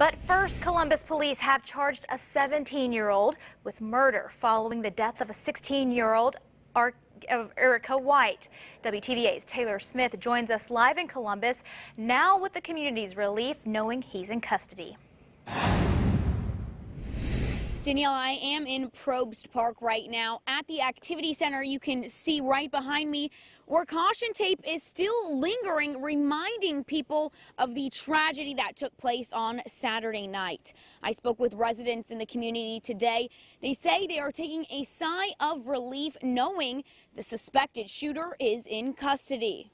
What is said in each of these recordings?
But first, Columbus police have charged a 17-year-old with murder following the death of a 16-year-old of Erica White. WTVA's Taylor Smith joins us live in Columbus, now with the community's relief knowing he's in custody. Danielle, I am in Propst Park right now at the activity center. You can see right behind me where caution tape is still lingering, reminding people of the tragedy that took place on Saturday night. I spoke with residents in the community today. They say they are taking a sigh of relief knowing the suspected shooter is in custody.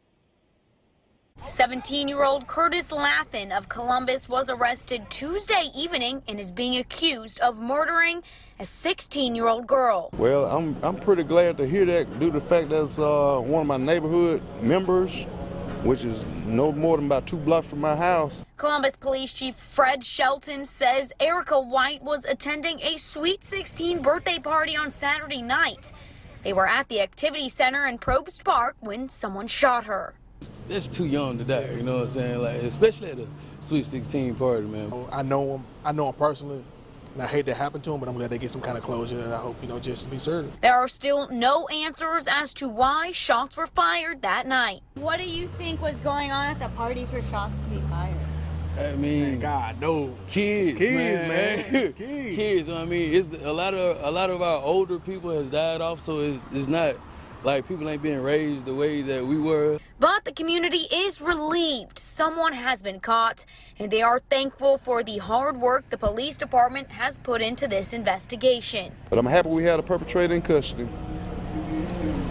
17-year-old Curtis Lathan of Columbus was arrested Tuesday evening and is being accused of murdering a 16-year-old girl. Well, I'm I'm pretty glad to hear that due to the fact that's uh, one of my neighborhood members, which is no more than about two blocks from my house. Columbus Police Chief Fred Shelton says Erica White was attending a Sweet 16 birthday party on Saturday night. They were at the activity center in Propst Park when someone shot her that's too young to die. You know what I'm saying? Like especially at a Sweet 16 party, man. I know him. I know him personally. And I hate that happened to him, but I'm glad they get some kind of closure, and I hope, you know, just to be certain. There are still no answers as to why shots were fired that night. What do you think was going on at the party for shots to be fired? I mean, man, God, no kids, kids, man, man. kids. kids. I mean, it's a lot of a lot of our older people has died off, so it's, it's not like people ain't being raised the way that we were. But the community is relieved someone has been caught, and they are thankful for the hard work the police department has put into this investigation. But I'm happy we had a perpetrator in custody.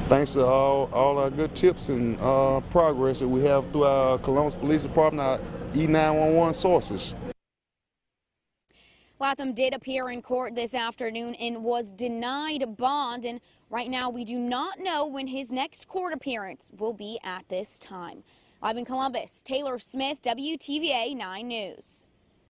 Thanks to all, all our good tips and uh, progress that we have through our Columbus Police Department, our E911 sources. Latham did appear in court this afternoon and was denied bond. And right now, we do not know when his next court appearance will be at this time. Live in Columbus, Taylor Smith, WTVA 9 News.